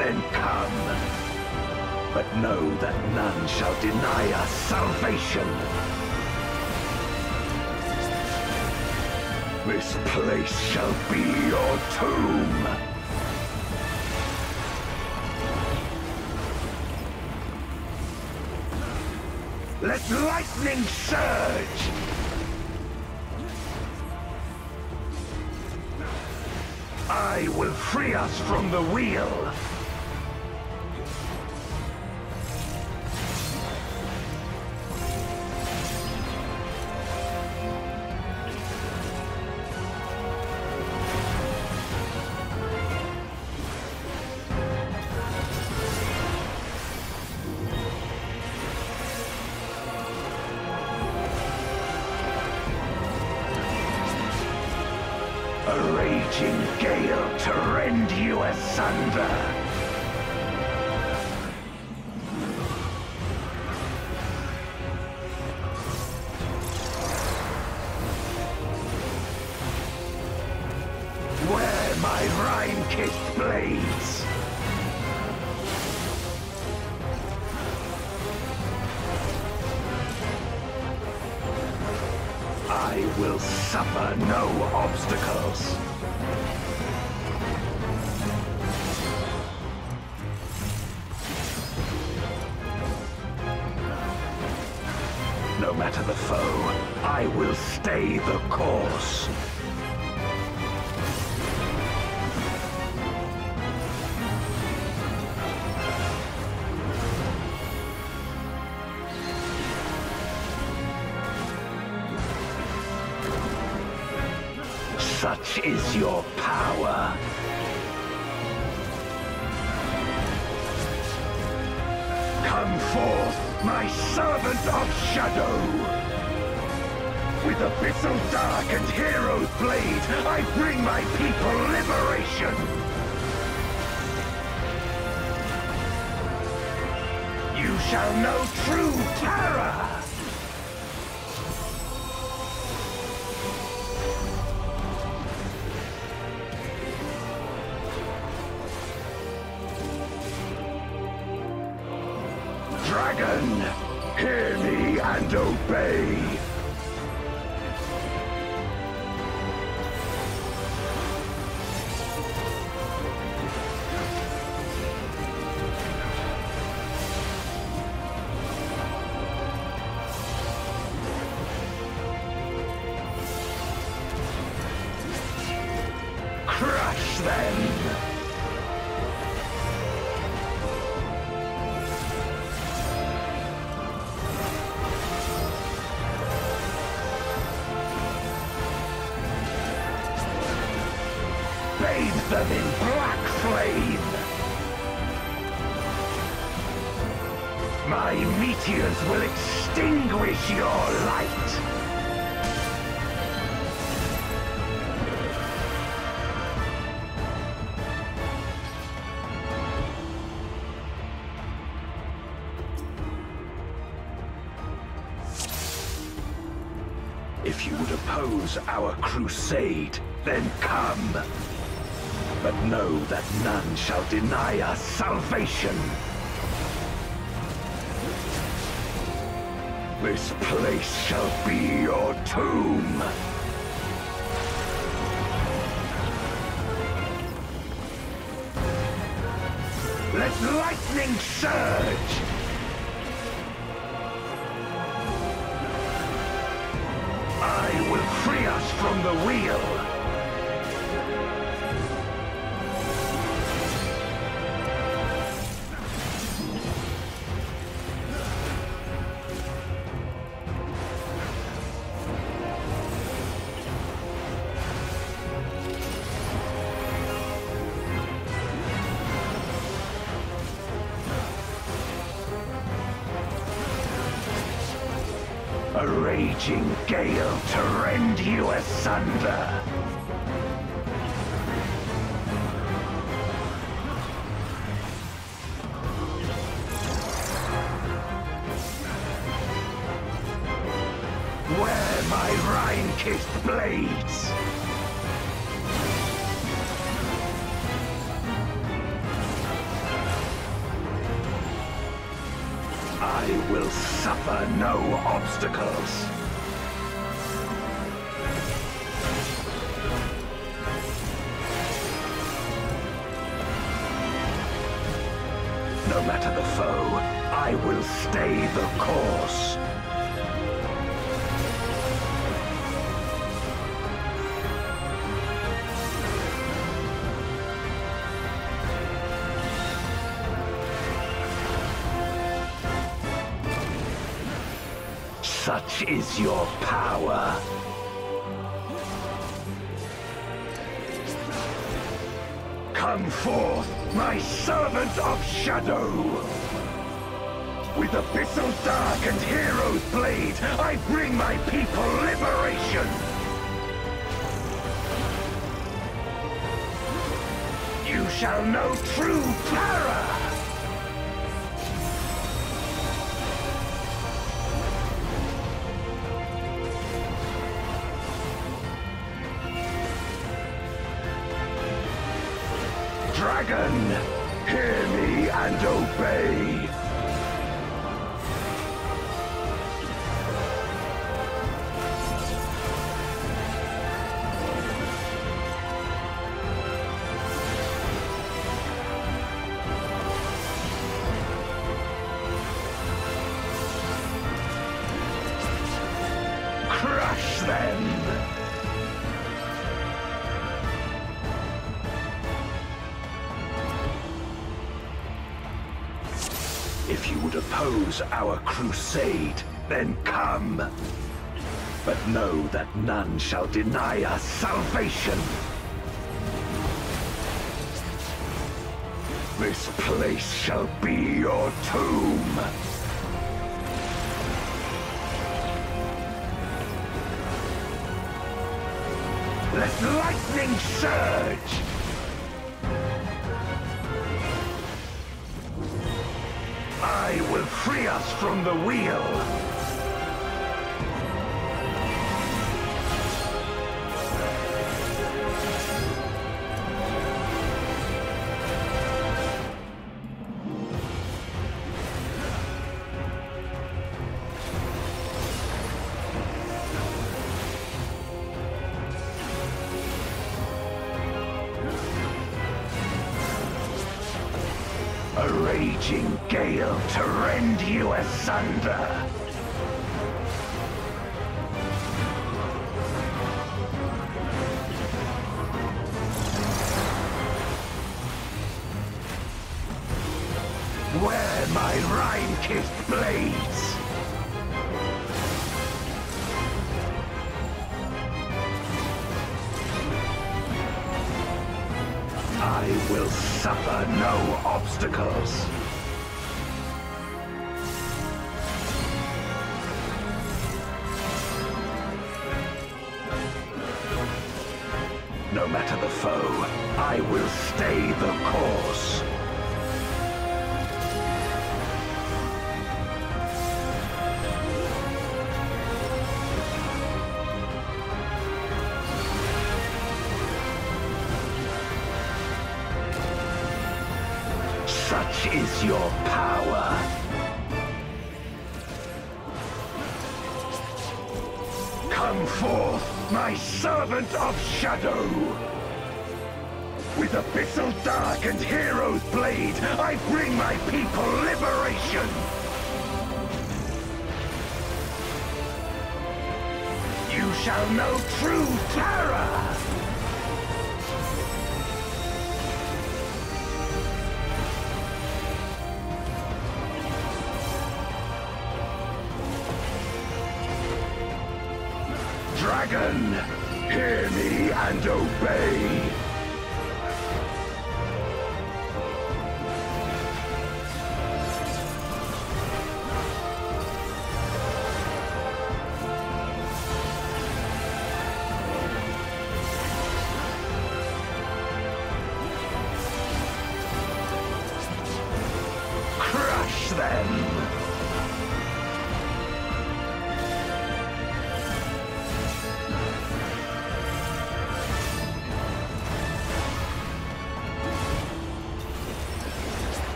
then come. But know that none shall deny us salvation. This place shall be your tomb. Let lightning surge! I will free us from the wheel. Asunder. Where my rime-kissed blades? I will suffer no obstacles. Matter the foe, I will stay the course. Come forth, my servant of shadow! With abyssal dark and hero's blade, I bring my people liberation! You shall know true terror! Hear me and obey. Oppose our crusade, then come. But know that none shall deny us salvation. This place shall be your tomb. Let lightning surge! Free us from the wheel! scale to rend you asunder. Where my rime-kissed blades? I will suffer no obstacles. Stay the course. Such is your power. Come forth, my servant of shadow! With abyssal dark and hero's blade, I bring my people liberation! You shall know true terror! Dragon, hear me and obey. Oppose our crusade, then come. But know that none shall deny us salvation. This place shall be your tomb. Let lightning surge! Us from the wheel! To rend you asunder. Where my rime-kissed blades! I will suffer no obstacles. Come forth, my servant of shadow! With abyssal dark and hero's blade, I bring my people liberation! You shall know true terror! Dragon, hear me and obey.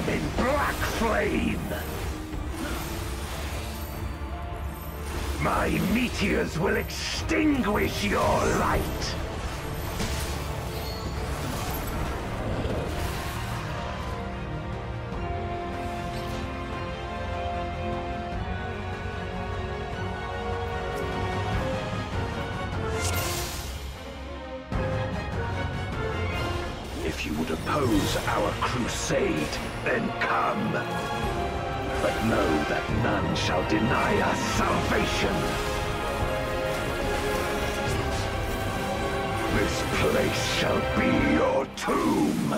Them in black flame. My meteors will extinguish your light. If you would oppose our crusade, then come. But know that none shall deny us salvation. This place shall be your tomb.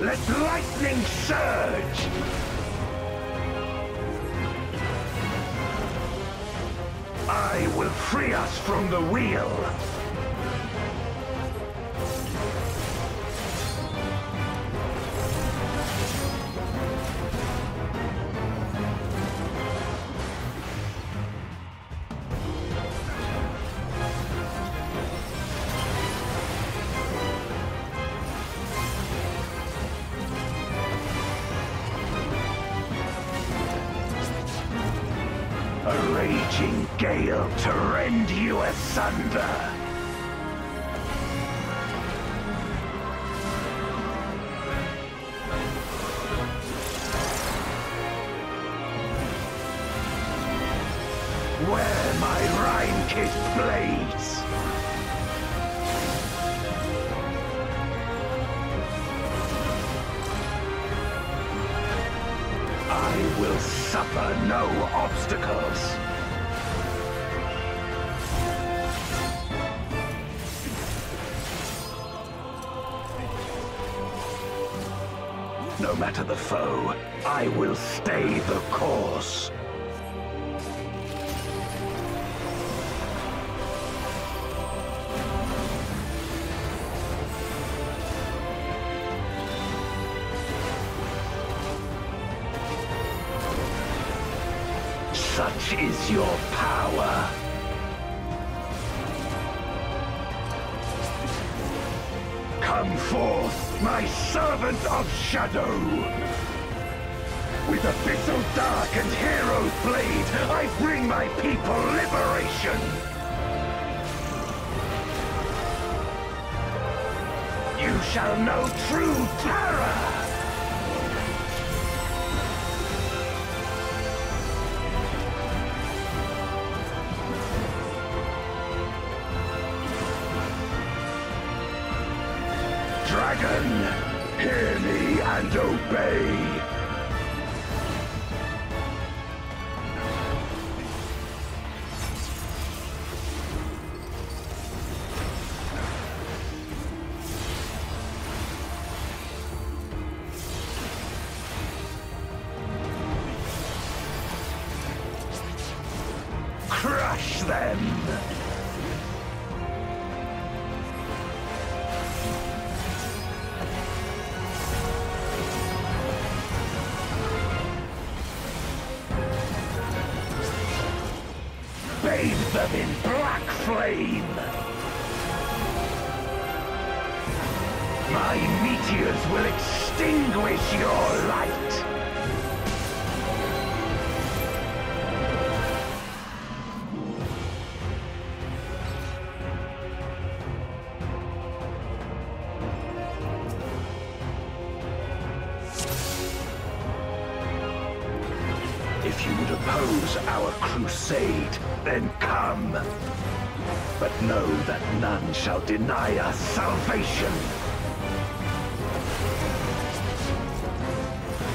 Let lightning surge! I will free us from the wheel. Rime-kissed blades. I will suffer no obstacles. No matter the foe, I will stay the course. Such is your power. Come forth, my servant of shadow! With abyssal dark and hero's blade, I bring my people liberation! You shall know true terror! Hear me and obey. Them in black flame! My meteors will extinguish your light! If you would oppose our crusade, then. But know that none shall deny us salvation.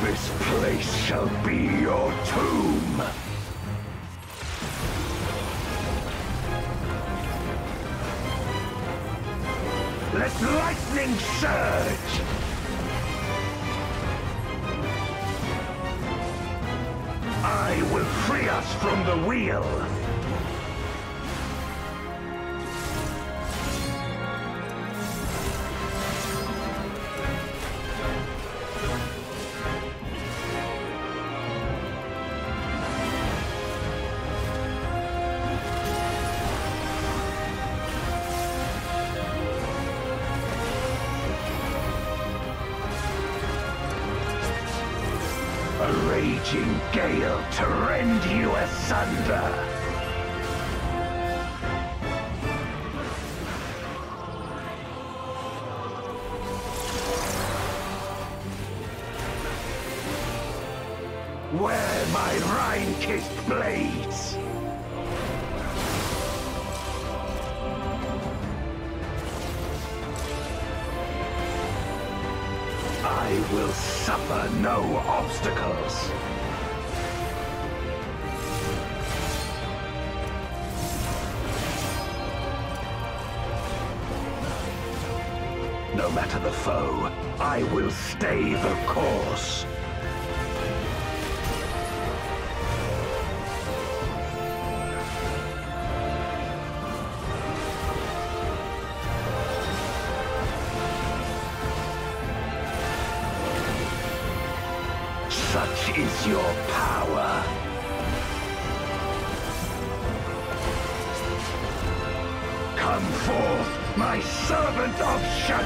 This place shall be your tomb. Let lightning surge! I will free us from the wheel! Raging gale to rend you asunder. Obstacles. No matter the foe, I will stay the course.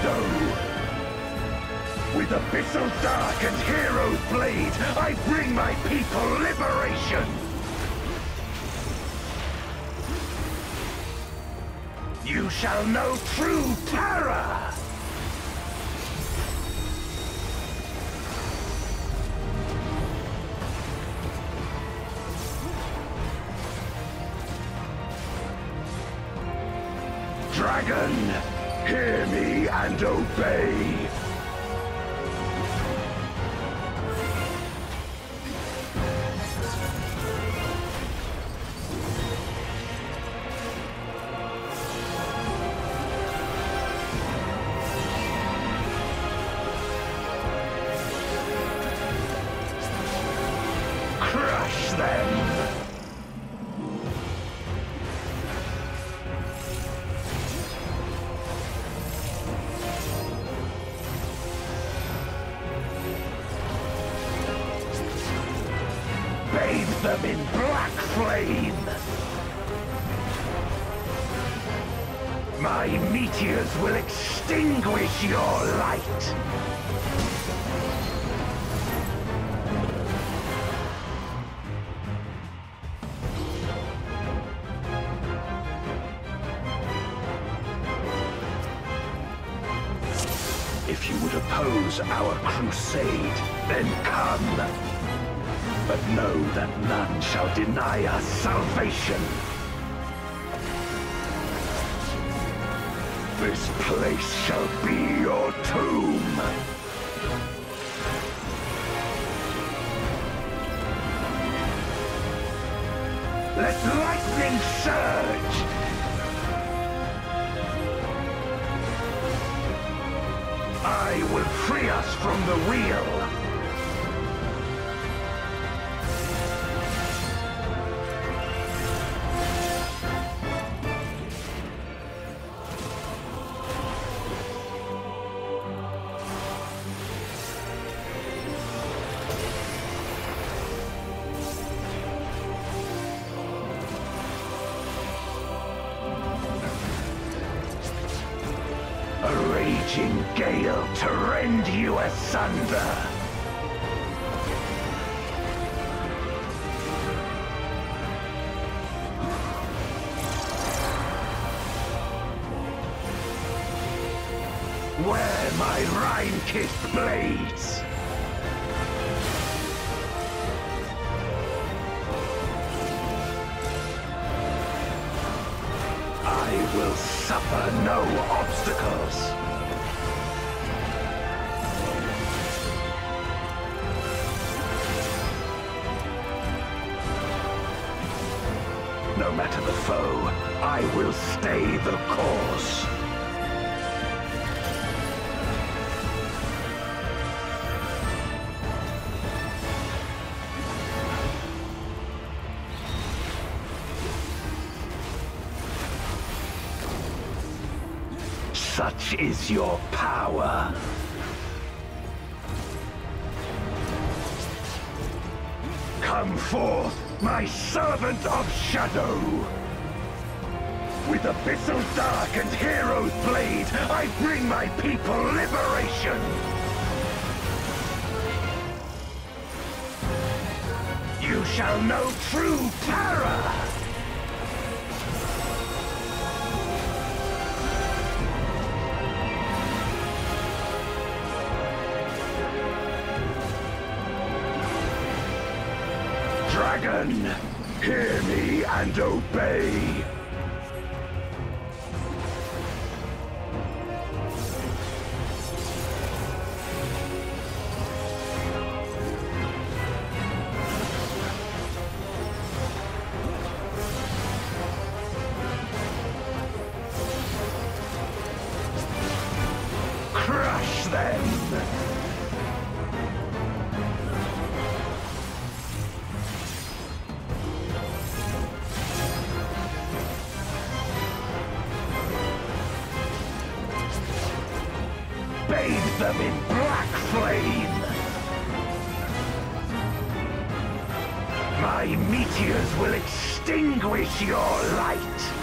Shadow! With abyssal dark and hero's blade, I bring my people liberation! You shall know true terror! Dragon, hear me and obey. Flame! My meteors will extinguish your light! If you would oppose our crusade, then come! But know that none shall deny us salvation. This place shall be your tomb. Let lightning surge! I will free us from the wheel. Where my rime-kissed blades? I will suffer no obstacles. No matter the foe, I will stay the course. Such is your power. Come forth, my servant of shadow! With abyssal dark and hero's blade, I bring my people liberation! you shall know true terror! Dragon, hear me and obey! Bathe them in black flame! My meteors will extinguish your light!